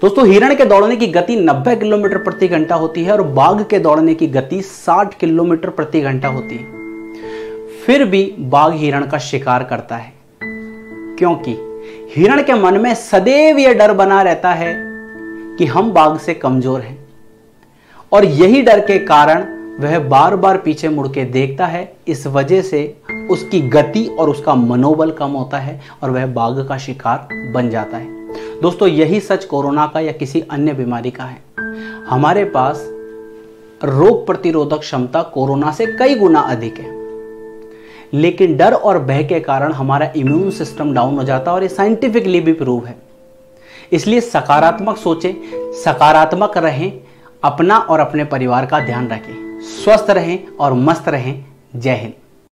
दोस्तों, हिरण के दौड़ने की गति 90 किलोमीटर प्रति घंटा होती है और बाघ के दौड़ने की गति 60 किलोमीटर प्रति घंटा होती है। फिर भी बाघ हिरण का शिकार करता है, क्योंकि हिरण के मन में सदैव यह डर बना रहता है कि हम बाघ से कमज़ोर हैं। और यही डर के कारण वह बार बार पीछे मुड़ के देखता है, इस वजह से उसकी गति और उसका मनोबल कम होता है और वह बाघ का शिकार बन जाता है। दोस्तों, यही सच कोरोना का या किसी अन्य बीमारी का है। हमारे पास रोग प्रतिरोधक क्षमता कोरोना से कई गुना अधिक है। लेकिन डर और भय के कारण हमारा इम्यून सिस्टम डाउन हो जाता है और ये साइंटिफिकली भी प्रूव है। इसलिए सकारात्मक सोचें, सकारात्मक रहें, अपना और अपने परिवार का ध्यान रखें। स्वस्थ रहें और मस्त रहें। जय हिंद।